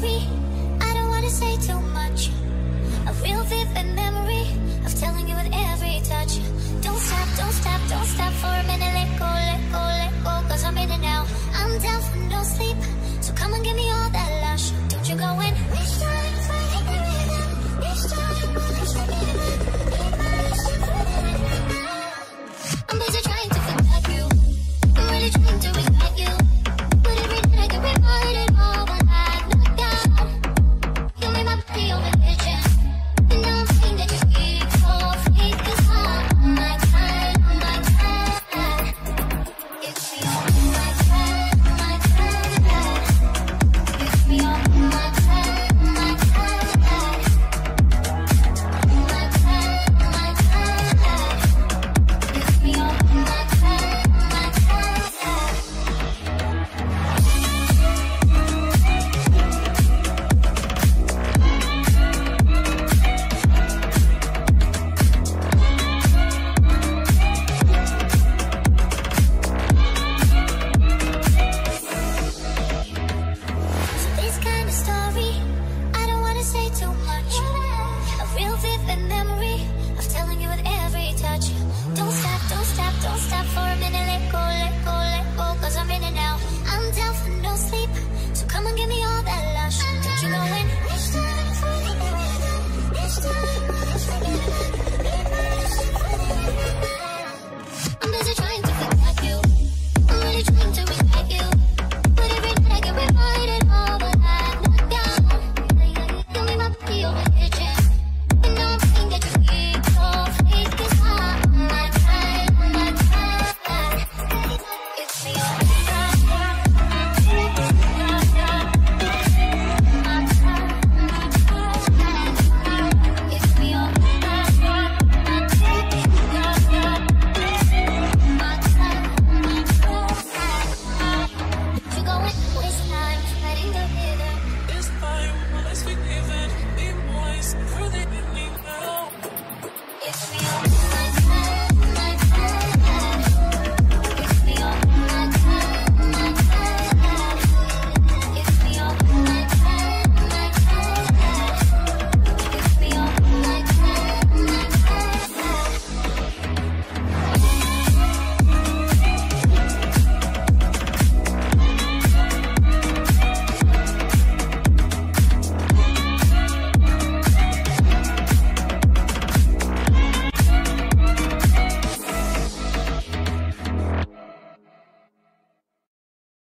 sorry. I don't wanna say too much. A real vivid memory of telling you with every touch. Don't stop, don't stop, don't stop for a minute. you. Don't stop, don't stop, don't stop for a minute.